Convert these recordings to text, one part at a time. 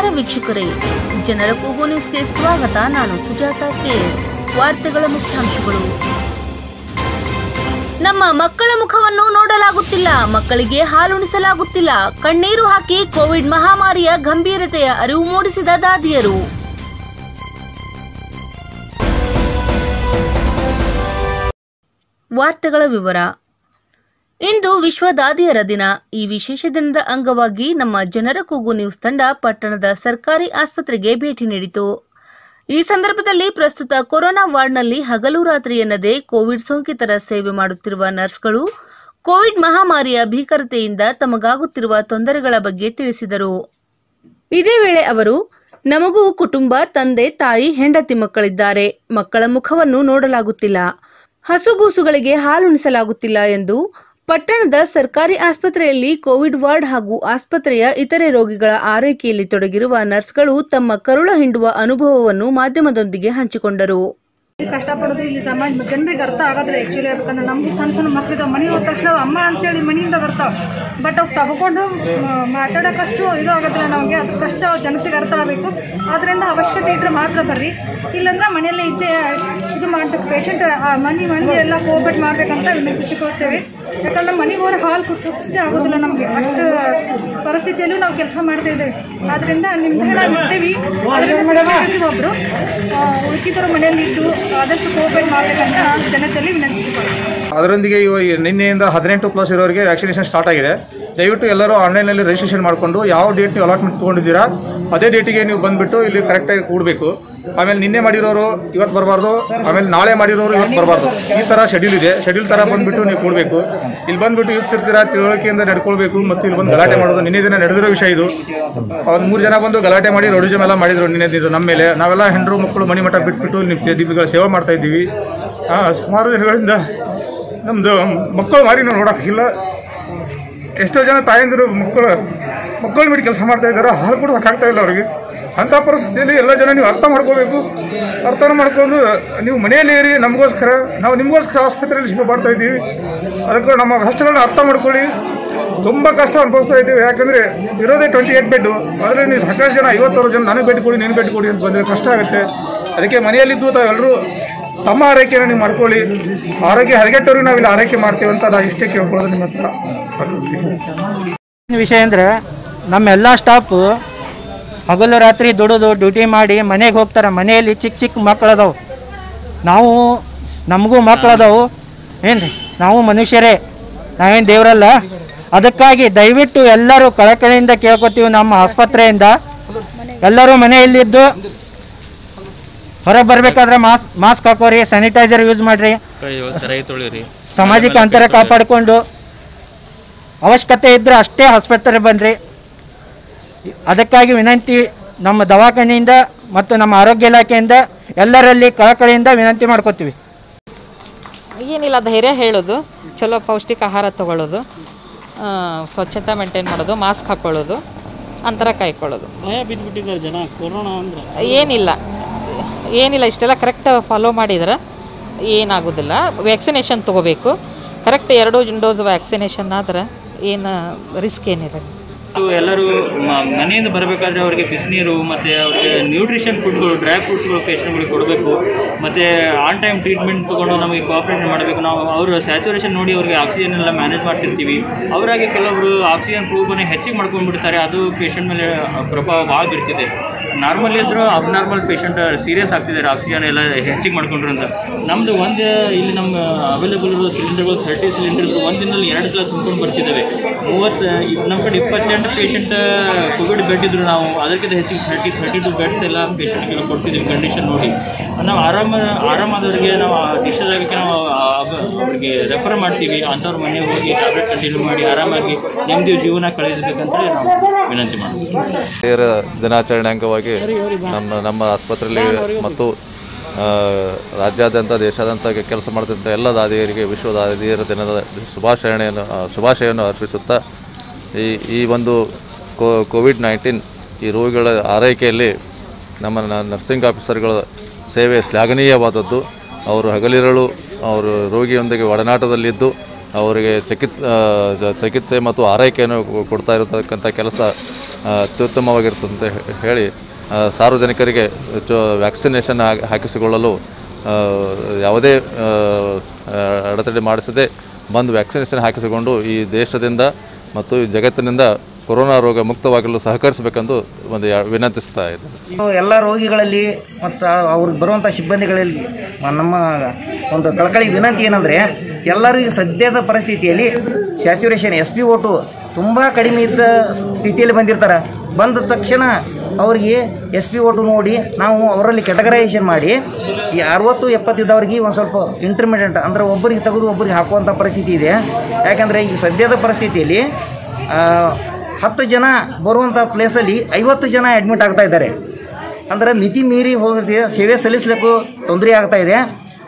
ನಮಸ್ಕಾರ ವೀಕ್ಷಕರೇ. ಜನರ ಕೂಗು ನ್ಯೂಸ್ಗೆ ಸ್ವಾಗತ. ನಾನು ಸುಜಾತ ಕೆಎಸ್ ವಾರ್ತೆಗಳ ಮುಖ್ಯಾಂಶಗಳು. ನಮ್ಮ ಮಕ್ಕಳ ಮುಖವನ್ನು ನೋಡಲಾಗುತ್ತಿಲ್ಲ. ಮಕ್ಕಳಿಗೆ ಹಾಲುಣಿಸಲಾಗುತ್ತಿಲ್ಲ. ಕಣ್ಣೀರು ಹಾಕಿ ಕೋವಿಡ್ ಮಹಾಮಾರಿಯ ಗಂಭೀರತೆಯ ಅರಿವು ಮೂಡಿಸಿದ ದಾದಿಯರು. ವಾರ್ತೆಗಳ ವಿವರ. ಇಂದು ವಿಶ್ವ ದಾದಿಯರ ದಿನ. ಈ ವಿಶೇಷ ದಿನದ ಅಂಗವಾಗಿ ನಮ್ಮ ಜನರ ಕೂಗು ನ್ಯೂಸ್ ತಂಡ ಪಟ್ಟಣದ ಸರ್ಕಾರಿ ಆಸ್ಪತ್ರೆಗೆ ಭೇಟಿ ನೀಡಿತು. ಈ ಸಂದರ್ಭದಲ್ಲಿ ಪ್ರಸ್ತುತ ಕೊರೋನಾ ವಾರ್ಡ್ನಲ್ಲಿ ಹಗಲು ರಾತ್ರಿ ಎನ್ನದೇ ಕೋವಿಡ್ ಸೋಂಕಿತರ ಸೇವೆ ಮಾಡುತ್ತಿರುವ ನರ್ಸ್ಗಳು ಕೋವಿಡ್ ಮಹಾಮಾರಿಯ ಭೀಕರತೆಯಿಂದ ತಮಗಾಗುತ್ತಿರುವ ತೊಂದರೆಗಳ ಬಗ್ಗೆ ತಿಳಿಸಿದರು. ಇದೇ ವೇಳೆ ಅವರು, ನಮಗೂ ಕುಟುಂಬ, ತಂದೆ, ತಾಯಿ, ಹೆಂಡತಿ ಮಕ್ಕಳಿದ್ದಾರೆ. ಮಕ್ಕಳ ಮುಖವನ್ನು ನೋಡಲಾಗುತ್ತಿಲ್ಲ. ಹಸುಗೂಸುಗಳಿಗೆ ಹಾಲುಣಿಸಲಾಗುತ್ತಿಲ್ಲ ಎಂದು ಪಟ್ಟಣದ ಸರ್ಕಾರಿ ಆಸ್ಪತ್ರೆಯಲ್ಲಿ ಕೋವಿಡ್ ವಾರ್ಡ್ ಹಾಗೂ ಆಸ್ಪತ್ರೆಯ ಇತರೆ ರೋಗಿಗಳ ಆರೈಕೆಯಲ್ಲಿ ತೊಡಗಿರುವ ನರ್ಸ್ಗಳು ತಮ್ಮ ಕರುಳ ಹಿಂಡುವ ಅನುಭವವನ್ನು ಮಾಧ್ಯಮದೊಂದಿಗೆ ಹಂಚಿಕೊಂಡರು. ಕಷ್ಟಪಡೋದು ಇಲ್ಲಿ ಸಮಾಜ ಜನರಿಗೆ ಅರ್ಥ ಆಗೋದಿಲ್ಲ ಆ್ಯಕ್ಚುಲಿ ಯಾಕಂದ್ರೆ ನಮಗೆ ಸಣ್ಣ ಸಣ್ಣ ಮಕ್ಕಳಿದ್ದ ಮನೆ ಹೋದ ತಕ್ಷಣ ಅಮ್ಮ ಅಂತೇಳಿ ಮನೆಯಿಂದ ಬರ್ತಾವೆ. ಬಟ್ ಅವು ತಗೊಂಡು ಮಾತಾಡೋಕಷ್ಟು ಇದು ಆಗೋದಿಲ್ಲ ನಮಗೆ. ಅದು ಕಷ್ಟ ಜನತೆಗೆ ಅರ್ಥ ಆಗಬೇಕು. ಅದರಿಂದ ಅವಶ್ಯಕತೆ ಇದ್ರೆ ಮಾತ್ರ ಬರ್ರಿ. ಇಲ್ಲಾಂದ್ರೆ ಮನೆಯಲ್ಲೇ ಇದ್ದೇ ಇದು ಮಾಡ್ಬೇಕು. ಪೇಷಂಟ್ ಮನೆ ಮಂದಿ ಎಲ್ಲ ಕೋಪರೇಟ್ ಮಾಡಬೇಕಂತ ವಿನಂತಿಸಿಕೊಳ್ತೇವೆ ಯಾಕಂದ್ರೆ ಮನೆಗೆ ಹೋದ್ರೆ ಹಾಲು ಕುಡ್ಸೋಕೆ ಆಗೋದಿಲ್ಲ ನಮಗೆ. ಅಷ್ಟು ಪರಿಸ್ಥಿತಿಯಲ್ಲೂ ನಾವು ಕೆಲಸ ಮಾಡ್ತಾ ಇದ್ದೇವೆ. ಆದ್ದರಿಂದ ನಿಮ್ಗೆ ಒಬ್ಬರು ಉಳಿಕಿದವರು ಮನೆಯಲ್ಲಿ ಇದ್ದು ಆದಷ್ಟು ಕೋಪರೇಟ್ ಮಾಡಬೇಕಂತ ಜನತೆಯಲ್ಲಿ ವಿನಂತಿಸಿಕೊಳ್ಳಿ ಅದರೊಂದಿಗೆ ಇವಾಗ ನಿನ್ನೆಯಿಂದ ಹದಿನೆಂಟು ಪ್ಲಸ್ ಇರೋರಿಗೆ ವ್ಯಾಕ್ಸಿನೇಷನ್ ಸ್ಟಾರ್ಟ್ ಆಗಿದೆ. ದಯವಿಟ್ಟು ಎಲ್ಲರೂ ಆನ್ಲೈನಲ್ಲಿ ರಿಜಿಸ್ಟ್ರೇಷನ್ ಮಾಡಿಕೊಂಡು ಯಾವ ಡೇಟ್ ನೀವು ಅಲಾಟ್ಮೆಂಟ್ ತೊಗೊಂಡಿದ್ದೀರಾ, ಅದೇ ಡೇಟಿಗೆ ನೀವು ಬಂದುಬಿಟ್ಟು ಇಲ್ಲಿ ಕರೆಕ್ಟಾಗಿ ಕೂಡಬೇಕು. ಆಮೇಲೆ ನಿನ್ನೆ ಮಾಡಿರೋರು ಇವತ್ತು ಬರಬಾರ್ದು. ಆಮೇಲೆ ನಾಳೆ ಮಾಡಿರೋರು ಇವತ್ತು ಬರಬಾರ್ದು. ಈ ಥರ ಶೆಡ್ಯೂಲ್ ಇದೆ. ಶೆಡ್ಯೂಲ್ ಥರ ಬಂದುಬಿಟ್ಟು ನೀವು ಕೊಡಬೇಕು. ಇಲ್ಲಿ ಬಂದುಬಿಟ್ಟು ಇರ್ತೀರಾ ತಿಳುವಳಿಕೆಯಿಂದ ನಡ್ಕೊಳ್ಬೇಕು ಮತ್ತು ಇಲ್ಲಿ ಬಂದು ಗಲಾಟೆ ಮಾಡೋದು. ನಿನ್ನೆ ದಿನ ನಡೆದಿರೋ ವಿಷಯ ಇದು. ಒಂದು ಮೂರು ಜನ ಬಂದು ಗಲಾಟೆ ಮಾಡಿ ರೌಡಿಸಮ್ ಎಲ್ಲ ಮಾಡಿದ್ರು ನಿನ್ನೆ ದಿನ ನಮ್ಮ ಮೇಲೆ. ನಾವೆಲ್ಲ ಹೆಂಡರು, ಮಕ್ಕಳು, ಮಣಿಮಠ ಮಠ ಬಿಟ್ಬಿಟ್ಟು ನಿಮ್ಮ ದೀಪಗಳ ಸೇವೆ ಮಾಡ್ತಾ ಇದ್ದೀವಿ. ಸುಮಾರು ದಿನಗಳಿಂದ ನಮ್ಮದು ಮಕ್ಕಳು ಮಾರಿ ನಾವು ನೋಡೋಕ್ಕಿಲ್ಲ. ಎಷ್ಟೋ ಜನ ತಾಯಂದಿರು, ಮಕ್ಕಳು ಮಕ್ಕಳು ಬಿಟ್ಟು ಕೆಲಸ ಮಾಡ್ತಾ ಇದ್ದಾರೆ. ಹಾಲು ಕೂಡ ಸಾಕಾಗ್ತಾ ಇಲ್ಲ ಅವ್ರಿಗೆ. ಅಂಥ ಪರಿಸ್ಥಿತಿಯಲ್ಲಿ ಎಲ್ಲ ಜನ ನೀವು ಅರ್ಥ ಮಾಡ್ಕೋಬೇಕು. ಅರ್ಥ ಮಾಡ್ಕೊಂಡು ನೀವು ಮನೆಯಲ್ಲಿ ಇರಿ, ನಮಗೋಸ್ಕರ. ನಾವು ನಿಮಗೋಸ್ಕರ ಆಸ್ಪತ್ರೆಯಲ್ಲಿ ಮಾಡ್ತಾ ಇದ್ದೀವಿ. ಅದಕ್ಕೆ ನಮ್ಮ ಕಷ್ಟಗಳನ್ನ ಅರ್ಥ ಮಾಡ್ಕೊಳ್ಳಿ. ತುಂಬ ಕಷ್ಟ ಅನುಭವಿಸ್ತಾ ಇದ್ದೀವಿ. ಯಾಕಂದರೆ ಇರೋದೇ ಟ್ವೆಂಟಿ ಏಟ್ ಬೆಡ್ಡು ಆದರೆ ನೀವು ಸಾಕಷ್ಟು ಜನ, ಐವತ್ತಾರು ಜನ ನನಗೆ ಬೆಡ್ ಕೊಡಿ ನೀನು ಬೆಡ್ ಕೊಡಿ ಅಂತ ಬಂದರೆ ಕಷ್ಟ ಆಗುತ್ತೆ. ಅದಕ್ಕೆ ಮನೆಯಲ್ಲಿದ್ದು ತಾವೆಲ್ಲರೂ ತಮ್ಮ ಆರೈಕೆಯನ್ನು ನೀವು ಮಾಡ್ಕೊಳ್ಳಿ. ಆರೋಗ್ಯ ನಾವು ನಾವಿಲ್ಲಿ ಆರೈಕೆ ಮಾಡ್ತೀವಿ ಅಂತ ನಾವು ಇಷ್ಟೇ ಕೇಳ್ಕೊಳ್ಳೋದು ನಿಮ್ಮ ಹತ್ರ. ವಿಷಯ ಅಂದರೆ ನಮ್ಮೆಲ್ಲ ಸ್ಟಾಫು ಹಗಲು ರಾತ್ರಿ ದುಡಿದು ಡ್ಯೂಟಿ ಮಾಡಿ ಮನೆಗೆ ಹೋಗ್ತಾರೆ. ಮನೆಯಲ್ಲಿ ಚಿಕ್ಕ ಚಿಕ್ಕ ಮಕ್ಕಳು ಅದಾವು ನಾವು ನಮಗೂ ಮಕ್ಕಳು ಅದಾವು ಏನು ರೀ ನಾವು ಮನುಷ್ಯರೇ. ನಾವೇನು ದೇವರಲ್ಲ? ಅದಕ್ಕಾಗಿ ದಯವಿಟ್ಟು ಎಲ್ಲರೂ ಕಳಕಳಿಯಿಂದ ಕೇಳ್ಕೊತೀವಿ ನಮ್ಮ ಆಸ್ಪತ್ರೆಯಿಂದ. ಎಲ್ಲರೂ ಮನೆಯಲ್ಲಿದ್ದು ಹೊರಗೆ ಬರಬೇಕಾದ್ರೆ ಮಾಸ್ಕ್ ಮಾಸ್ಕ್ ಹಾಕೋರಿ ಸ್ಯಾನಿಟೈಸರ್ ಯೂಸ್ ಮಾಡಿರಿ. ಸಾಮಾಜಿಕ ಅಂತರ ಕಾಪಾಡಿಕೊಂಡು ಅವಶ್ಯಕತೆ ಇದ್ದರೆ ಅಷ್ಟೇ ಆಸ್ಪತ್ರೆ ಬನ್ನಿರಿ ಅದಕ್ಕಾಗಿ ವಿನಂತಿ ನಮ್ಮ ದವಾಖಾನೆಯಿಂದ ಮತ್ತು ನಮ್ಮ ಆರೋಗ್ಯ ಇಲಾಖೆಯಿಂದ ಎಲ್ಲರಲ್ಲಿ ಕಳಕಳಿಯಿಂದ ವಿನಂತಿ ಮಾಡ್ಕೋತೀವಿ. ಏನಿಲ್ಲ ಧೈರ್ಯ ಹೇಳೋದು. ಚಲೋ ಪೌಷ್ಟಿಕ ಆಹಾರ ತಗೊಳ್ಳೋದು. ಸ್ವಚ್ಛತೆ ಮೇಂಟೈನ್ ಮಾಡೋದು ಮಾಸ್ಕ್ ಹಾಕ್ಕೊಳ್ಳೋದು ಅಂತರ ಕಾಯ್ಕೊಳ್ಳೋದು. ಭಯ ಬಿದ್ದುಬಿಟ್ಟಿದ್ದಾರೆ ಜನ ಕೊರೋನಾ ಅಂದ್ರೆ. ಏನಿಲ್ಲ. ಏನಿಲ್ಲ ಇಷ್ಟೆಲ್ಲ ಕರೆಕ್ಟ್ ಫಾಲೋ ಮಾಡಿದ್ರೆ ಏನಾಗೋದಿಲ್ಲ. ವ್ಯಾಕ್ಸಿನೇಷನ್ ತೊಗೋಬೇಕು. ಕರೆಕ್ಟ್ ಎರಡು ಡೋಸ್ ವ್ಯಾಕ್ಸಿನೇಷನ್ ಆದ್ರೆ ಏನು ರಿಸ್ಕ್ ಏನಿಲ್ಲ ಎಲ್ಲರೂ ಮನೆಯಿಂದ ಬರಬೇಕಾದ್ರೆ ಅವರಿಗೆ ಬಿಸಿನೀರು ಮತ್ತು ಅವರಿಗೆ ನ್ಯೂಟ್ರಿಷನ್ ಫುಡ್ಗಳು ಡ್ರೈ ಫ್ರೂಟ್ಸ್ಗಳು ಪೇಷಂಟ್ಗಳಿಗೆ ಕೊಡಬೇಕು. ಮತ್ತು ಆನ್ ಟೈಮ್ ಟ್ರೀಟ್ಮೆಂಟ್ ತೊಗೊಂಡು ನಮಗೆ ಕೋಆಪ್ರೇಷನ್ ಮಾಡಬೇಕು. ನಾವು ಅವರು ಸ್ಯಾಚುರೇಷನ್ ನೋಡಿ ಅವರಿಗೆ ಆಕ್ಸಿಜನ್ ಎಲ್ಲ ಮ್ಯಾನೇಜ್ ಮಾಡ್ತಿರ್ತೀವಿ. ಅವರಾಗಿ ಕೆಲವರು ಆಕ್ಸಿಜನ್ ಪ್ರೂಫನ್ನು ಹೆಚ್ಚಿಗೆ ಮಾಡ್ಕೊಂಡ್ಬಿಡ್ತಾರೆ. ಅದು ಪೇಷಂಟ್ ಮೇಲೆ ಪ್ರಭಾವ ಭಾಳ ಬೀರ್ತಿದೆ ನಾರ್ಮಲ್ ಇದ್ದರೂ ಅಬ್ನಾರ್ಮಲ್ ಪೇಷಂಟ್ ಸೀರಿಯಸ್ ಆಗ್ತಿದ್ದಾರೆ. ಆಕ್ಸಿಜನ್ ಎಲ್ಲ ಹೆಚ್ಚಿಗೆ ಮಾಡ್ಕೊಂಡ್ರು ಅಂತ ನಮ್ಮದು ಒಂದು, ಇಲ್ಲಿ ನಮ್ಮ ಅವೈಲೇಬಲ್ ಇರೋ ಸಿಲಿಂಡರ್ಗಳು ಥರ್ಟಿ ಸಿಲಿಂಡರ್ಸ್ ದಿನದಲ್ಲಿ ಎರಡು ಸಲ ತುಂಬ್ಕೊಂಡು ಬರ್ತಿದ್ದಾವೆ ಮೂವತ್ತು ನಮ್ಮ ಕಡೆ ಇಪ್ಪತ್ತೆಂಟು ಪೇಷಂಟ್ ಕೋವಿಡ್ ಬೆಡ್ ಇದ್ರು ನಾವು. ಅದಕ್ಕಿಂತ ಹೆಚ್ಚಿಗೆ ಥರ್ಟಿ ಥರ್ಟಿ ಟು ಬೆಡ್ಸ್ ಎಲ್ಲ ಪೇಷಂಟ್ಗೆಲ್ಲ ಕೊಡ್ತಿದ್ದೀವಿ ಕಂಡೀಷನ್ ನೋಡಿ. ನಾವು ಆರಾಮ, ಆರಾಮಾದವ್ರಿಗೆ ನಾವು ಡಿಸ್ಚಾರ್ಜ್ ನಾವು ಅವ್ರಿಗೆ ರೆಫರ್ ಮಾಡ್ತೀವಿ. ಅಂಥವ್ರ ಮನೆಗೆ ಹೋಗಿ ಟ್ಯಾಬ್ಲೆಟ್ ಕಂಟಿನ್ಯೂ ಮಾಡಿ ಆರಾಮಾಗಿ ನೆಮ್ಮದಿ ಜೀವನ ಕಳೆಸಬೇಕಂತೇಳಿ ನಾವು ವಿನಂತಿ ಮಾಡ್ತೀವಿ. ಹಿರಿಯರ ದಿನಾಚರಣೆ ಅಂಗವಾಗಿ ನಮ್ಮ ನಮ್ಮ ಆಸ್ಪತ್ರೆಯಲ್ಲಿ ಮತ್ತು ರಾಜ್ಯಾದ್ಯಂತ, ದೇಶಾದ್ಯಂತ ಕೆಲಸ ಮಾಡ್ತಿದ್ದ ಎಲ್ಲ ದಾದಿಯರಿಗೆ, ವಿಶ್ವ ದಾದಿಯರ ದಿನದ ಶುಭಾಶಯಣೆಯನ್ನು ಶುಭಾಶಯವನ್ನು ಅರ್ಪಿಸುತ್ತಾ, ಈ ಈ ಒಂದು ಕೋವಿಡ್ ನೈನ್ಟೀನ್ ಈ ರೋಗಿಗಳ ಆರೈಕೆಯಲ್ಲಿ ನಮ್ಮ ನರ್ಸಿಂಗ್ ಆಫೀಸರ್ಗಳ ಸೇವೆ ಶ್ಲಾಘನೀಯವಾದದ್ದು. ಅವರು ಹಗಲಿರಳು ಅವರು ರೋಗಿಯೊಂದಿಗೆ ಒಡನಾಟದಲ್ಲಿದ್ದು. ಅವರಿಗೆ ಚಿಕಿತ್ಸೆ ಚಿಕಿತ್ಸೆ ಮತ್ತು ಆರೈಕೆಯನ್ನು ಕೊಡ್ತಾ ಇರತಕ್ಕಂಥ ಕೆಲಸ ಆ, ಅತ್ಯುತ್ತಮವಾಗಿರ್ತದೆ ಅಂತ ಹೇ- ಹೇಳಿ ಸಾರ್ವಜನಿಕರಿಗೆ ವ್ಯಾಕ್ಸಿನೇಷನ್ ಹಾಕಿಸಿಕೊಳ್ಳಲು ಯಾವುದೇ ಅಡೆತಡೆ ಮಾಡಿಸದೆ ಬಂದು ವ್ಯಾಕ್ಸಿನೇಷನ್ ಹಾಕಿಸಿಕೊಂಡು ಈ ದೇಶದಿಂದ ಮತ್ತು ಈ ಜಗತ್ತಿನಿಂದ ಕೊರೋನಾ ರೋಗ ಮುಕ್ತವಾಗಲು ಸಹಕರಿಸಬೇಕೆಂದು ಒಂದು ವಿನಂತಿಸ್ತಾ ಇದ್ದಾರೆ ಎಲ್ಲ ರೋಗಿಗಳಲ್ಲಿ ಮತ್ತು ಅವ್ರಿಗೆ ಬರುವಂಥ ಸಿಬ್ಬಂದಿಗಳಲ್ಲಿ ನಮ್ಮ ಒಂದು ಕಳಕಳಿ ವಿನಂತಿ ಏನಂದರೆ ಎಲ್ಲರಿಗೂ ಸದ್ಯದ ಪರಿಸ್ಥಿತಿಯಲ್ಲಿ ಸ್ಯಾಚುರೇಷನ್, ಎಸ್ ಪಿ ಓಟು ತುಂಬ ಕಡಿಮೆ ಇದ್ದ ಸ್ಥಿತಿಯಲ್ಲಿ ಬಂದಿರ್ತಾರೆ. ಬಂದ ತಕ್ಷಣ ಅವರಿಗೆ ಎಸ್ ಪಿ ಓಟು ನೋಡಿ ನಾವು ಅವರಲ್ಲಿ ಕೆಟಗರೈಸೇಷನ್ ಮಾಡಿ, ಈ ಅರವತ್ತು, ಎಪ್ಪತ್ತಿದ್ದವ್ರಿಗೆ ಒಂದು ಸ್ವಲ್ಪ ಇಂಟರ್ಮೀಡಿಯೇಟ್ ಅಂದರೆ ಒಬ್ಬರಿಗೆ ತೆಗೆದು ಒಬ್ಬರಿಗೆ ಹಾಕುವಂಥ ಪರಿಸ್ಥಿತಿ ಇದೆ. ಯಾಕಂದರೆ ಈ ಸದ್ಯದ ಪರಿಸ್ಥಿತಿಯಲ್ಲಿ ಹತ್ತು ಜನ ಬರುವಂಥ ಪ್ಲೇಸಲ್ಲಿ ಐವತ್ತು ಜನ ಅಡ್ಮಿಟ್ ಆಗ್ತಾ ಇದ್ದಾರೆ. ಅಂದರೆ ಮಿತಿ ಮೀರಿ ಹೋಗಿ ಸೇವೆ ಸಲ್ಲಿಸಲಿಕ್ಕೂ ತೊಂದರೆ ಆಗ್ತಾಯಿದೆ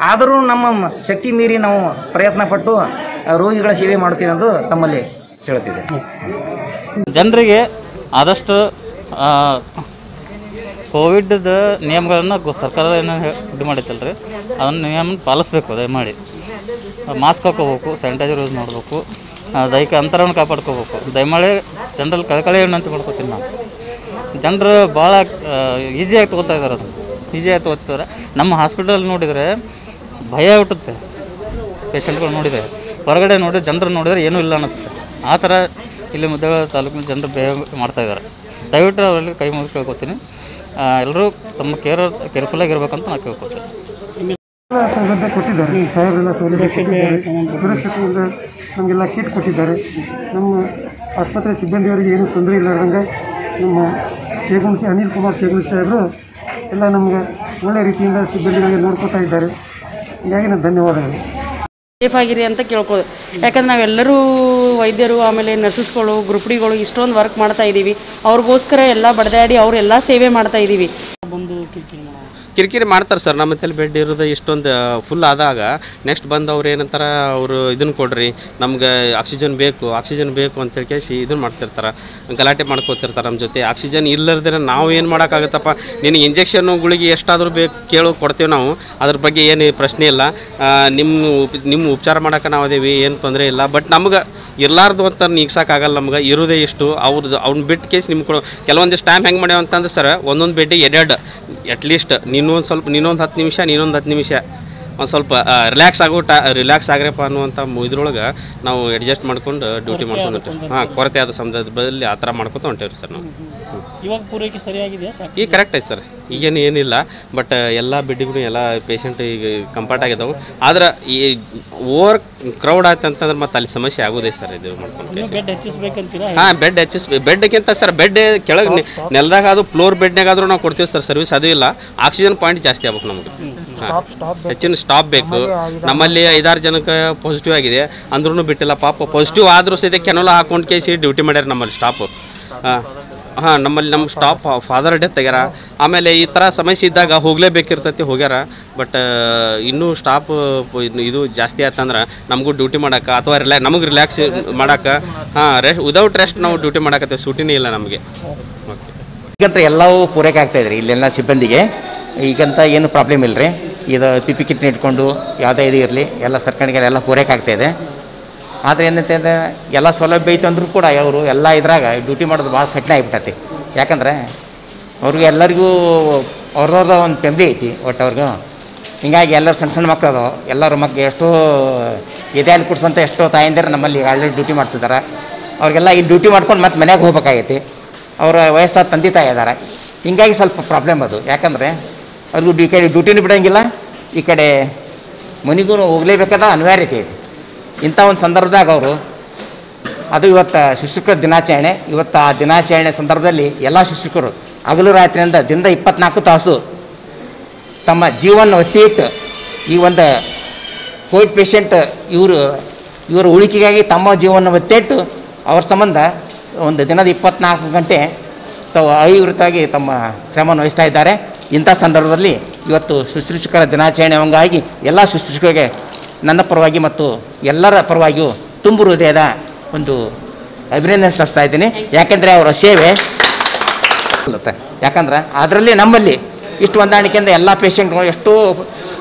ಆದರೂ ನಮ್ಮ ಶಕ್ತಿ ಮೀರಿ ನಾವು ಪ್ರಯತ್ನ ಪಟ್ಟು ರೋಗಿಗಳ ಸೇವೆ ಮಾಡ್ತೀವಿ ಎಂದು ತಮ್ಮಲ್ಲಿ ಹೇಳ್ತಿದೆ ಜನರಿಗೆ ಆದಷ್ಟು ಕೋವಿಡ್ದು ನಿಯಮಗಳನ್ನು ಸರ್ಕಾರ ಏನು ಇದು ಮಾಡೈತಲ್ಲ ರೀ ಅದನ್ನ ನಿಯಮ ಪಾಲಿಸ್ಬೇಕು, ದಯಮಾಡಿ. ಮಾಸ್ಕ್ ಹಾಕೋಬೇಕು ಸ್ಯಾನಿಟೈಸರ್ ಯೂಸ್ ಮಾಡಬೇಕು ದೈಹಿಕ ಅಂತರವನ್ನು ಕಾಪಾಡ್ಕೋಬೇಕು. ದಯಮಾಡಿ ಜನರಲ್ಲಿ ಕಳಕಳಿ ಅಂತ ಮಾಡ್ಕೋತೀನಿ ನಾನು. ಜನರು ಭಾಳ ಈಸಿಯಾಗಿ ತೊಗೋತಾ ಇದ್ದಾರೆ ಅದು. ಈಸಿಯಾಗಿ ತೊಗೋತಾರೆ ನಮ್ಮ ಹಾಸ್ಪಿಟಲ್ ನೋಡಿದರೆ ಭಯ ಹುಟ್ಟುತ್ತೆ. ಪೇಷಂಟ್ಗಳು ನೋಡಿದರೆ. ಹೊರಗಡೆ ನೋಡಿದ್ರೆ ಜನರು ನೋಡಿದರೆ ಏನೂ ಇಲ್ಲ ಅನ್ನಿಸುತ್ತೆ ಆ ಥರ ಇಲ್ಲಿ ಮುದ್ದೇಳ ತಾಲೂಕಿನ ಜನರು ಭಯ ಮಾಡ್ತಾ ಇದ್ದಾರೆ. ದಯವಿಟ್ಟು ಅವರಲ್ಲಿ ಕೈ ಮುಗಿದು ಕೇಳ್ಕೊತೀನಿ. ಎಲ್ಲರೂ ತಮ್ಮ ಕೇರ್ ಕೇರ್ಫುಲ್ಲಾಗಿರ್ಬೇಕಂತ ನಾನು ಕೇಳ್ಕೊತೀನಿ. ಸೌಲಭ್ಯ ಕೊಟ್ಟಿದ್ದಾರೆ ಸಾಹೇಬರೆಲ್ಲ ಸೌಲಭ್ಯ ಸುರಕ್ಷತೆಯಿಂದ ನಮಗೆಲ್ಲ ಕಿಟ್ ಕೊಟ್ಟಿದ್ದಾರೆ. ನಮ್ಮ ಆಸ್ಪತ್ರೆ ಸಿಬ್ಬಂದಿಯವರಿಗೆ ಏನೂ ತೊಂದರೆ ಇಲ್ಲದಂಗೆ ನಮ್ಮ ಶೇಗುಣಿ ಅನಿಲ್ ಕುಮಾರ್ ಶೇಗುಣಿ ಸಾಹೇಬರು ಎಲ್ಲ ನಮಗೆ ಒಳ್ಳೆ ರೀತಿಯಿಂದ ಸಿಬ್ಬಂದಿಗಳಿಗೆ ನೋಡ್ಕೋತಾ ಇದ್ದಾರೆ. ಹೀಗಾಗಿ ನಾನು ಧನ್ಯವಾದಗಳು. ಸೇಫ್ ಆಗಿರಿ ಅಂತ ಕೇಳ್ಕೋದು ಯಾಕಂದ್ರೆ ನಾವೆಲ್ಲರೂ ವೈದ್ಯರು ಆಮೇಲೆ ನರ್ಸಸ್ಗಳು ಗ್ರೂಪ್ಡಿಗಳು ಇಷ್ಟೊಂದು ವರ್ಕ್ ಮಾಡ್ತಾ ಇದ್ದೀವಿ ಅವ್ರಿಗೋಸ್ಕರ ಎಲ್ಲ ಬಡದಾಡಿ ಅವರೆಲ್ಲ ಸೇವೆ ಮಾಡ್ತಾ ಇದ್ದೀವಿ ಬಂದು ಕಿರಿಕಿರಿ ಮಾಡೋ ಮಾಡ್ತಾರೆ ಸರ್. ನಮ್ಮ ತಲೆ ಬೆಡ್ ಇರೋದು ಇಷ್ಟೊಂದು ಫುಲ್ ಆದಾಗ ನೆಕ್ಸ್ಟ್ ಬಂದು ಅವ್ರು ಏನಂತಾರೆ, ಅವರು ಇದನ್ನು ಕೊಡ್ರಿ, ನಮ್ಗೆ ಆಕ್ಸಿಜನ್ ಬೇಕು ಆಕ್ಸಿಜನ್ ಬೇಕು ಅಂತೇಳಿ ಕೇಳಿಸಿ ಇದನ್ನು ಮಾಡ್ತಿರ್ತಾರೆ. ಗಲಾಟೆ ಮಾಡ್ಕೊತಿರ್ತಾರೆ ನಮ್ಮ ಜೊತೆ. ಆಕ್ಸಿಜನ್ ಇಲ್ಲದ್ರೆ ನಾವು ಏನು ಮಾಡೋಕ್ಕಾಗತ್ತಪ್ಪ? ನಿನಗೆ ಇಂಜೆಕ್ಷನ್ನು ಗುಳಿಗೆ ಎಷ್ಟಾದರೂ ಬೇಕು ಕೇಳು ಕೊಡ್ತೀವಿ ನಾವು. ಅದ್ರ ಬಗ್ಗೆ ಏನು ಪ್ರಶ್ನೆ ಇಲ್ಲ. ನಿಮ್ಮ ನಿಮ್ಮ ಉಪಚಾರ ಮಾಡೋಕೆ ನಾವು ಅದೇವಿ, ಏನು ತೊಂದರೆ ಇಲ್ಲ. ಬಟ್ ನಮ್ಗೆ ಇರಲಾರ್ದು ಅಂತ ನೀಗ್ಸೋಕ್ಕಾಗಲ್ಲ ನಮ್ಗೆ, ಇರೋದೇ ಇಷ್ಟು. ಅವ್ರದ್ದು ಅವ್ನ ಬಿಟ್ಟು ಕೇಸ್ ನಿಮ್ಗೆ ಕೊಡೋ. ಕೆಲವೊಂದಿಷ್ಟು ಟೈಮ್ ಹೆಂಗೆ ಮಾಡ್ಯಾವ ಅಂತಂದ್ರೆ ಸರ್, ಒಂದೊಂದು ಬೆಡ್ಡಿಗೆ ಎರಡೆರಡು ಅಟ್ಲೀಸ್ಟ್ ನೀನೊಂದು ಸ್ವಲ್ಪ ನೀನೊಂದು ಹತ್ತು ನಿಮಿಷ ನೀನೊಂದು ಹತ್ತು ನಿಮಿಷ. ಒಂದು ಸ್ವಲ್ಪ ರಿಲ್ಯಾಕ್ಸ್ ಆಗೋ ಟಾ ರಿಲ್ಯಾಕ್ಸ್ ಆಗ್ರಪ್ಪ ಅನ್ನುವಂಥ ಇದ್ರೊಳಗೆ ನಾವು ಅಡ್ಜಸ್ಟ್ ಮಾಡ್ಕೊಂಡು ಡ್ಯೂಟಿ ಮಾಡ್ಕೊಂಡು ಹೊಂಟೇವಿ. ಹಾಂ ಕೊರತೆ ಆದ ಸಂದರ್ಭದಲ್ಲಿ ಆ ಥರ ಮಾಡ್ಕೊತ ಹೊಂಟೇವ್ರಿ ಸರ್ ನಾವು. ಇವಾಗ ಪೂರೈಕೆ ಸರಿಯಾಗಿದೆ ಈಗ ಕರೆಕ್ಟ್ ಐತೆ ಸರ್. ಈಗೇನು ಏನಿಲ್ಲ ಬಟ್ ಎಲ್ಲ ಬೆಡ್ಡಿಗೂ ಎಲ್ಲ ಪೇಷಂಟ್ ಈಗ ಕಂಫರ್ಟ್ ಆಗಿದ್ದಾವೆ ಆದ್ರೆ ಈ ಓವರ್ ಕ್ರೌಡ್ ಆಯ್ತು ಅಂತಂದ್ರೆ ಮತ್ತೆ ಅಲ್ಲಿ ಸಮಸ್ಯೆ ಆಗೋದೇ ಸರ್ ಇದು ಮಾಡ್ಕೊಂಡು ಹಾಂ ಬೆಡ್ ಹೆಚ್ಚಿಸ್ ಬೆಡ್ಗಿಂತ ಸರ್ ಬೆಡ್ ಕೆಳಗೆ ನೆಲದಾಗ ಅದು ಫ್ಲೋರ್ ಬೆಡ್ನಾಗಾದ್ರೂ ನಾವು ಕೊಡ್ತೀವಿ ಸರ್ ಸರ್ವಿಸ್ ಅದು ಇಲ್ಲ. ಆಕ್ಸಿಜನ್ ಪಾಯಿಂಟ್ ಜಾಸ್ತಿ ಆಗ್ಬೇಕು ನಮಗೆ. ಹೆಚ್ಚಿನ ಸ್ಟಾಪ್ ಬೇಕು. ನಮ್ಮಲ್ಲಿ ಐದಾರು ಜನಕ್ಕೆ ಪಾಸಿಟಿವ್ ಆಗಿದೆ. ಅಂದ್ರೂ ಬಿಟ್ಟಿಲ್ಲ ಪಾಪ. ಪಾಸಿಟಿವ್ ಆದರೂ ಸಹಿತ ಕೆನೋಲ ಹಾಕೊಂಡು ಕೇಸಿ ಡ್ಯೂಟಿ ಮಾಡ್ಯಾರ ನಮ್ಮಲ್ಲಿ ಸ್ಟಾಪ್ ಹಾಂ. ಹಾಂ ನಮ್ಮಲ್ಲಿ ನಮ್ಮ ಸ್ಟಾಪ್ ಫಾದರ್ ಡೆತ್ ಆಗ್ಯಾರ. ಆಮೇಲೆ ಈ ಥರ ಸಮಸ್ಯೆ ಇದ್ದಾಗ ಹೋಗಲೇಬೇಕಿರ್ತೈತಿ ಹೋಗ್ಯಾರ. ಬಟ್ ಇನ್ನೂ ಸ್ಟಾಪ್ ಇದು ಜಾಸ್ತಿ ಆಯ್ತಂದ್ರೆ ನಮಗೂ ಡ್ಯೂಟಿ ಮಾಡೋಕೆ ಅಥವಾ ರಿಲ್ಯಾ ನಮಗೆ ರಿಲ್ಯಾಕ್ಸ್ ಮಾಡೋಕೆ ಹಾಂ ರೆಸ್ಟ್ ವಿದೌಟ್ ರೆಸ್ಟ್ ನಾವು ಡ್ಯೂಟಿ ಮಾಡಕತ್ತೆ ಸೂಟಿನೇ ಇಲ್ಲ ನಮಗೆ. ಓಕೆ ಈಗಂತ ಎಲ್ಲವೂ ಪೂರೈಕೆ ಆಗ್ತಾಯಿದ್ರಿ ಇಲ್ಲೆಲ್ಲ ಸಿಬ್ಬಂದಿಗೆ. ಈಗಂತ ಏನು ಪ್ರಾಬ್ಲಮ್ ಇಲ್ಲ ರೀ ಇದು ಪಿ ಪಿ ಕಿಟ್ನ ಇಟ್ಕೊಂಡು ಯಾವುದೇ ಇದು ಇರಲಿ, ಎಲ್ಲ ಸರ್ಕಾರಕ್ಕೆ ಎಲ್ಲ ಪೂರೈಕೆ ಆದರೆ ಏನಂತೆ ಅಂದರೆ ಎಲ್ಲ ಸೌಲಭ್ಯ ಐತೆ ಅಂದರೂ ಕೂಡ ಅವರು ಎಲ್ಲ ಇದ್ರಾಗ ಡ್ಯೂಟಿ ಮಾಡೋದು ಭಾಳ ಕಠಿಣ ಆಗಿಬಿಟ್ಟತಿ ಯಾಕಂದ್ರೆ ಅವ್ರಿಗೆ ಎಲ್ಲರಿಗೂ ಅವ್ರವ್ರದ ಒಂದು ಫ್ಯಾಮ್ಲಿ ಐತಿ ಒಟ್ಟು ಅವ್ರಿಗೂ. ಹಿಂಗಾಗಿ ಎಲ್ಲರೂ ಸಣ್ಣ ಸಣ್ಣ ಮಕ್ಕಳು ಅದಾವೆ. ಎಲ್ಲರ ಮಕ್ಕಳು ಎಷ್ಟೋ ಎದೆಯಲ್ಲಿ ಕುಡ್ಸಂತ ಎಷ್ಟೋ ತಾಯಂದಿರು ನಮ್ಮಲ್ಲಿ ಆಲ್ರೆಡಿ ಡ್ಯೂಟಿ ಮಾಡ್ತಿದ್ದಾರೆ. ಅವ್ರಿಗೆಲ್ಲ ಇಲ್ಲಿ ಡ್ಯೂಟಿ ಮಾಡ್ಕೊಂಡು ಮತ್ತೆ ಮನೆಗೆ ಹೋಗ್ಬೇಕಾಗೈತಿ. ಅವರ ವಯಸ್ಸಾದ ತಂದೆ ತಾಯಿ ಇದ್ದಾರೆ. ಹಿಂಗಾಗಿ ಸ್ವಲ್ಪ ಪ್ರಾಬ್ಲಮ್ ಅದು. ಯಾಕಂದರೆ ಅವ್ರಿಗೂ ಈ ಕಡೆ ಡ್ಯೂಟಿನೂ ಬಿಡೋಂಗಿಲ್ಲ. ಈ ಕಡೆ ಮನೆಗೂ ಹೋಗಲೇಬೇಕಾದ ಅನಿವಾರ್ಯತೆ ಇದೆ. ಇಂಥ ಒಂದು ಸಂದರ್ಭದಾಗ ಅವರು, ಅದು ಇವತ್ತು ಶಿಕ್ಷಕರ ದಿನಾಚರಣೆ. ಇವತ್ತು ಆ ದಿನಾಚರಣೆ ಸಂದರ್ಭದಲ್ಲಿ ಎಲ್ಲ ಶಿಕ್ಷಕರು ಹಗಲು ರಾತ್ರಿಯಿಂದ ದಿನದ ಇಪ್ಪತ್ನಾಲ್ಕು ತಾಸು ತಮ್ಮ ಜೀವನ ಒತ್ತಿ ಇಟ್ಟು ಈ ಒಂದು ಕೋವಿಡ್ ಪೇಷಂಟ್ ಇವರು, ಇವರ ಉಳಿಕೆಗಾಗಿ ತಮ್ಮ ಜೀವನ ಒತ್ತಿಟ್ಟು ಅವ್ರ ಸಂಬಂಧ ಒಂದು ದಿನದ ಇಪ್ಪತ್ನಾಲ್ಕು ಗಂಟೆ ತಾವು ಅವಿವೃತವಾಗಿ ತಮ್ಮ ಶ್ರಮವನ್ನು ವಹಿಸ್ತಾ ಇದ್ದಾರೆ. ಇಂಥ ಸಂದರ್ಭದಲ್ಲಿ ಇವತ್ತು ಶುಶ್ರೂಷಕರ ದಿನಾಚರಣೆ ಹಂಗಾಗಿ ಎಲ್ಲ ಶುಶ್ರೂಷಕರಿಗೆ ನನ್ನ ಪರವಾಗಿ ಮತ್ತು ಎಲ್ಲರ ಪರವಾಗಿಯೂ ತುಂಬು ಹೃದಯದ ಒಂದು ಅಭಿನಂದನೆ ಸಲ್ಲಿಸ್ತಾ ಇದ್ದೀನಿ. ಯಾಕೆಂದರೆ ಅವರ ಸೇವೆ ಯಾಕಂದ್ರೆ ಅದರಲ್ಲಿ ನಮ್ಮಲ್ಲಿ ಇಷ್ಟು ಹೊಂದಾಣಿಕೆಯಿಂದ ಎಲ್ಲ ಪೇಷಂಟ್ಗಳು ಎಷ್ಟೋ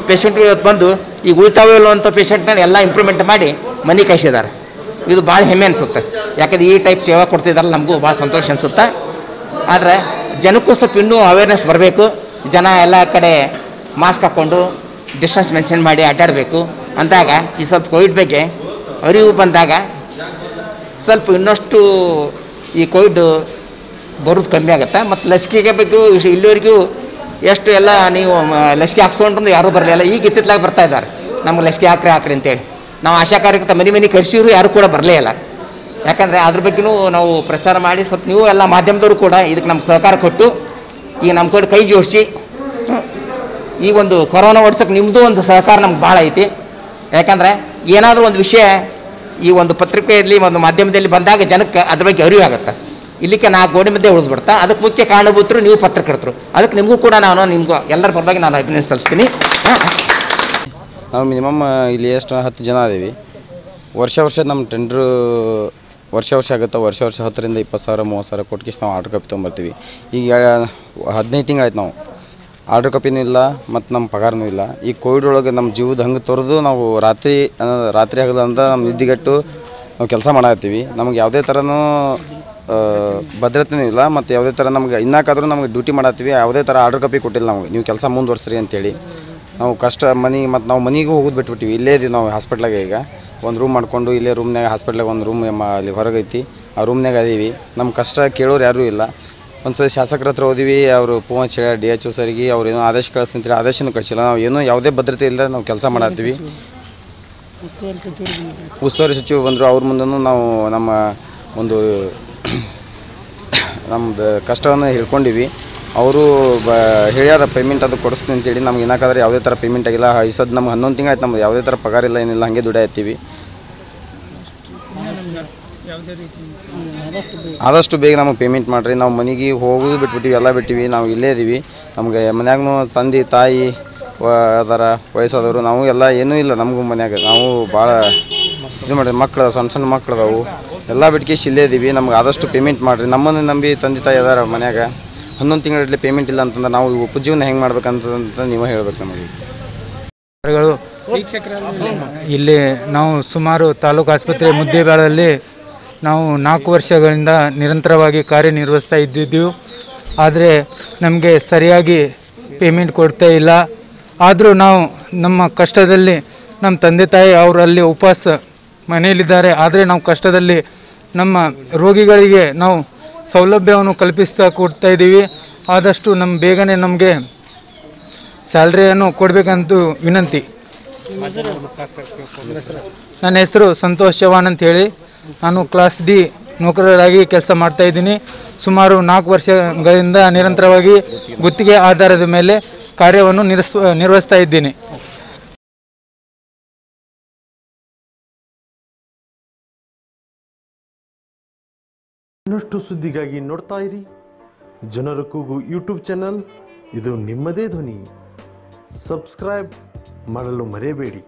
ಪೇಷಂಟ್ಗಳು ಇವತ್ತು ಬಂದು ಈಗ ಉಳಿತಾವ ಅಂಥ ಪೇಷಂಟ್ನ ಎಲ್ಲ ಇಂಪ್ರೂವ್ಮೆಂಟ್ ಮಾಡಿ ಮನೆ ಕಳಿಸಿದ್ದಾರೆ. ಇದು ಭಾಳ ಹೆಮ್ಮೆ ಅನಿಸುತ್ತೆ. ಯಾಕಂದ್ರೆ ಈ ಟೈಪ್ ಸೇವೆ ಕೊಡ್ತಿದ್ದಾರಲ್ಲ ನಮಗೂ ಭಾಳ ಸಂತೋಷ ಅನಿಸುತ್ತೆ. ಆದರೆ ಜನಕ್ಕೂ ಸ್ವಲ್ಪ ಇನ್ನೂ ಅವೇರ್ನೆಸ್ ಬರಬೇಕು. ಜನ ಎಲ್ಲ ಕಡೆ ಮಾಸ್ಕ್ ಹಾಕ್ಕೊಂಡು ಡಿಸ್ಟೆನ್ಸ್ ಮೆನ್ಷನ್ ಮಾಡಿ ಅಡ್ಡಾಡಬೇಕು. ಅಂದಾಗ ಈ ಸ್ವಲ್ಪ ಕೋವಿಡ್ ಬಗ್ಗೆ ಅರಿವು ಬಂದಾಗ ಸ್ವಲ್ಪ ಇನ್ನಷ್ಟು ಈ ಕೋವಿಡ್ ಬರೋದು ಕಮ್ಮಿ ಆಗುತ್ತೆ? ಮತ್ತು ಲಸಿಕೆಗೆ ಬಗ್ಗೆ ಇಲ್ಲಿವರೆಗೂ ಎಷ್ಟು ಎಲ್ಲ ನೀವು ಲಸಿಕೆ ಹಾಕ್ಸ್ಕೊಂಡ್ರು ಯಾರೂ ಬರಲಿಲ್ಲ. ಈಗ ಇತ್ತಿತ್ತಲಾಗಿ ಬರ್ತಾ ಇದ್ದಾರೆ. ನಮ್ಗೆ ಲಸಿಕೆ ಹಾಕ್ರಿ ಹಾಕ್ರಿ ಅಂತೇಳಿ. ನಾವು ಆಶಾ ಕಾರ್ಯಕರ್ತ ಮನೆ ಮನೆ ಕರೆಸಿದ್ರು ಯಾರು ಕೂಡ ಬರಲೇ ಇಲ್ಲ. ಯಾಕಂದರೆ ಅದ್ರ ಬಗ್ಗೆನೂ ನಾವು ಪ್ರಚಾರ ಮಾಡಿ ಸ್ವಲ್ಪ ನೀವು ಎಲ್ಲ ಮಾಧ್ಯಮದವರು ಕೂಡ ಇದಕ್ಕೆ ನಮ್ಗೆ ಸಹಕಾರ ಕೊಟ್ಟು ಈಗ ನಮ್ಮ ಕಡೆ ಕೈ ಜೋಡಿಸಿ. ಈ ಒಂದು ಕೊರೋನಾ ಓಡಿಸೋಕೆ ನಿಮ್ಮದು ಒಂದು ಸಹಕಾರ ನಮ್ಗೆ ಭಾಳ ಐತಿ. ಯಾಕಂದರೆ ಏನಾದರೂ ಒಂದು ವಿಷಯ ಈ ಒಂದು ಪತ್ರಿಕೆಯಲ್ಲಿ ಒಂದು ಮಾಧ್ಯಮದಲ್ಲಿ ಬಂದಾಗ ಜನಕ್ಕೆ ಅದ್ರ ಬಗ್ಗೆ ಅರಿವು ಆಗುತ್ತೆ. ಇಲ್ಲಿಕ್ಕೆ ನಾಲ್ಕು ಗೋಡೆ ಮಧ್ಯೆ ಉಳಿದ್ಬಿಡ್ತಾ, ಅದಕ್ಕೆ ಮುಖ್ಯ ಕಾರಣಭೂತರು ನೀವು ಪತ್ರಕರ್ತರು. ಅದಕ್ಕೆ ನಿಮಗೂ ಕೂಡ ನಾನು ನಿಮ್ಗೂ ಎಲ್ಲರ ಪರವಾಗಿ ನಾನು ಅಭಿನಯ ಸಲ್ಲಿಸ್ತೀನಿ. ನಾವು ಮಿನಿಮಮ್ ಇಲ್ಲಿ ಎಷ್ಟು ಹತ್ತು ಜನ ಇದ್ದೀವಿ ವರ್ಷ ವರ್ಷ ನಮ್ಮ ಟೆಂಡ್ರು ವರ್ಷ ವರ್ಷ ಆಗುತ್ತೆ ವರ್ಷ ವರ್ಷ ಹತ್ತರಿಂದ ಇಪ್ಪತ್ತು ಸಾವಿರ, ಮೂವತ್ತು ಸಾವಿರ ಕೊಟ್ಟು ನಾವು ಆರ್ಡ್ರ್ ಕಾಪಿ ತೊಗೊಂಬರ್ತೀವಿ. ಈಗ ಹದಿನೈದು ತಿಂಗಳಾಯ್ತು ನಾವು. ಆರ್ಡ್ರ್ ಕಾಪಿನೂ ಇಲ್ಲ, ಮತ್ತು ನಮ್ಮ ಪಗಾರನೂ ಇಲ್ಲ. ಈ ಕೋವಿಡ್ ಒಳಗೆ ನಮ್ಮ ಜೀವದ ಹಂಗೆ ತೊರೆದು ನಾವು ರಾತ್ರಿ ರಾತ್ರಿ ಆಗಲ್ಲ ನಮ್ಮ ನಿದ್ದೆಗಟ್ಟು ನಾವು ಕೆಲಸ ಮಾಡತ್ತೀವಿ ನಮ್ಗೆ ಯಾವುದೇ ಥರನೂ ಭದ್ರತೆನೂ ಇಲ್ಲ, ಮತ್ತು ಯಾವುದೇ ಥರ ನಮ್ಗೆ ಇನ್ನಾಕಾದರೂ ನಮಗೆ ಡ್ಯೂಟಿ ಮಾಡತ್ತೀವಿ. ಯಾವುದೇ ಥರ ಆರ್ಡ್ರ್ ಕಾಪಿ ಕೊಟ್ಟಿಲ್ಲ ನಮಗೆ ನೀವು ಕೆಲಸ ಮುಂದುವರ್ಸ್ರಿ ಅಂತೇಳಿ. ನಾವು ಕಷ್ಟ, ಮನೆ, ಮತ್ತು ನಾವು ಮನೆಗೂ ಹೋಗೋದು ಬಿಟ್ಬಿಟ್ಟಿವಿ. ಇಲ್ಲೇ ಇದೀವಿ ನಾವು ಹಾಸ್ಪಿಟ್ಲಾಗೆ ಈಗ. ಒಂದು ರೂಮ್ ಮಾಡಿಕೊಂಡು ಇಲ್ಲೇ ರೂಮ್ನಾಗ ಹಾಸ್ಪಿಟ್ಲಾಗ ಒಂದು ರೂಮ್ ಅಲ್ಲಿ ಹೊರಗೈತಿ ಆ ರೂಮ್ನಾಗ ಅದೀವಿ. ನಮ್ಮ ಕಷ್ಟ ಕೇಳೋರು ಯಾರೂ ಇಲ್ಲ. ಒಂದು ಸಲ ಶಾಸಕರ ಹತ್ರ ಹೋದಿವಿ, ಅವರು ಹಚ್ಚಿ ಡಿ ಎಚ್ ಓ ಸರಿಗೆ ಅವ್ರು ಏನೋ ಆದೇಶ ಕಳಿಸ್ತಿಂತೀರಿ ಆದೇಶನೂ ಕಳಿಸಿಲ್ಲ. ನಾವು ಏನೂ ಯಾವುದೇ ಭದ್ರತೆ ಇಲ್ಲ ನಾವು ಕೆಲಸ ಮಾಡತ್ತೀವಿ. ಉಸ್ತುವಾರಿ ಸಚಿವರು ಬಂದರು, ಅವ್ರ ಮುಂದೂ ನಾವು ನಮ್ಮ ಒಂದು ನಮ್ಮದು ಕಷ್ಟವನ್ನು ಹೇಳ್ಕೊಂಡಿವಿ. ಅವರು ಬ ಹೇಳ್ಯಾರ ಪೇಮೆಂಟ್ ಅದು ಕೊಡಿಸ್ತೀನಿ ಅಂತೇಳಿ ನಮ್ಗೆ ಏನಾಕಾದ್ರೆ ಯಾವುದೇ ಥರ ಪೇಮೆಂಟ್ ಆಗಿಲ್ಲ. ಈ ನಮ್ಗೆ ಹನ್ನೊಂದು ತಿಂಗಳು ನಮ್ಗೆ ಯಾವುದೇ ಥರ ಪಗಾರ ಇಲ್ಲ, ಏನಿಲ್ಲ, ಹಾಗೆ ದುಡಿಯತ್ತೀವಿ ಆದಷ್ಟು ಬೇಗ ನಮಗೆ ಪೇಮೆಂಟ್ ಮಾಡಿರಿ. ನಾವು ಮನೆಗೆ ಹೋಗೋದು ಬಿಟ್ಬಿಟ್ಟಿವಿ, ಎಲ್ಲ ಬಿಟ್ಟಿವಿ. ನಾವು ಇಲ್ಲೇ ಇದ್ದೀವಿ ನಮಗೆ ಮನ್ಯಾಗೂ ತಂದೆ, ತಾಯಿ ಅದರ ವಯಸ್ಸಾದವರು, ನಾವು ಎಲ್ಲ ಏನೂ ಇಲ್ಲ ನಮಗೂ ಮನ್ಯಾಗ. ನಾವು ಭಾಳ ಇದು ಮಾಡಿ ಮಕ್ಕಳು, ಸಣ್ಣ ಸಣ್ಣ ಅದಾವು ಎಲ್ಲ ಬಿಟ್ಕೇಶ್ ಇಲ್ಲೇ ಇದ್ದೀವಿ ನಮ್ಗೆ ಆದಷ್ಟು ಪೇಮೆಂಟ್ ಮಾಡಿರಿ. ನಮ್ಮನ್ನು ನಂಬಿ ತಂದೆ, ತಾಯಿ ಅದಾರ ಮನ್ಯಾಗ. ಹನ್ನೊಂದು ತಿಂಗಳಲ್ಲಿ ಪೇಮೆಂಟ್ ಇಲ್ಲ ಅಂತಂದ್ರೆ ನಾವು ಉಪಜೀವನ ಹೆಂಗೆ ಮಾಡ್ಬೇಕಂತ ನೀವು ಹೇಳ್ಬೇಕು ನಮಗೆ. ಇಲ್ಲಿ ನಾವು ಸುಮಾರು ತಾಲೂಕು ಆಸ್ಪತ್ರೆ ಮುದ್ದೆಗಳಲ್ಲಿ ನಾವು ನಾಲ್ಕು ವರ್ಷಗಳಿಂದ ನಿರಂತರವಾಗಿ ಕಾರ್ಯನಿರ್ವಹಿಸ್ತಾ ಇದ್ದಿದ್ದೆವು. ಆದರೆ ನಮಗೆ ಸರಿಯಾಗಿ ಪೇಮೆಂಟ್ ಕೊಡ್ತಾ ಇಲ್ಲ. ಆದರೂ ನಾವು ನಮ್ಮ ಕಷ್ಟದಲ್ಲಿ ನಮ್ಮ ತಂದೆ ತಾಯಿ ಅವರಲ್ಲಿ ಉಪವಾಸ ಮನೆಯಲ್ಲಿದ್ದಾರೆ. ಆದರೆ ನಾವು ಕಷ್ಟದಲ್ಲಿ ನಮ್ಮ ರೋಗಿಗಳಿಗೆ ನಾವು ಸೌಲಭ್ಯವನ್ನು ಕಲ್ಪಿಸ್ತಾ ಕೊಡ್ತಾ ಇದ್ದೀವಿ. ಆದಷ್ಟು ನಮ್ಮ ಬೇಗನೆ ನಮಗೆ ಸ್ಯಾಲ್ರಿಯನ್ನು ಕೊಡಬೇಕಂತ ವಿನಂತಿ. ನನ್ನ ಹೆಸರು ಸಂತೋಷ್ ಚವಾನ್ ಅಂತ ಹೇಳಿ. ನಾನು ಕ್ಲಾಸ್ ಡಿ ನೌಕರರಾಗಿ ಕೆಲಸ ಮಾಡ್ತಾ ಇದ್ದೀನಿ. ಸುಮಾರು ನಾಲ್ಕು ವರ್ಷಗಳಿಂದ ನಿರಂತರವಾಗಿ ಗುತ್ತಿಗೆ ಆಧಾರದ ಮೇಲೆ ಕಾರ್ಯವನ್ನು ನಿರ್ವಹಿಸ್ತಾ ಇದ್ದೀನಿ. ಇನ್ನಷ್ಟು ಸುದ್ದಿಗಾಗಿ ನೋಡ್ತಾ ಇರಿ. ಜನರ ಕೂಗು ಯೂಟ್ಯೂಬ್ ಚಾನಲ್ ಇದು ನಿಮ್ಮದೇ ಧ್ವನಿ. ಸಬ್ಸ್ಕ್ರೈಬ್ ಮಾಡಲು ಮರೆಯಬೇಡಿ.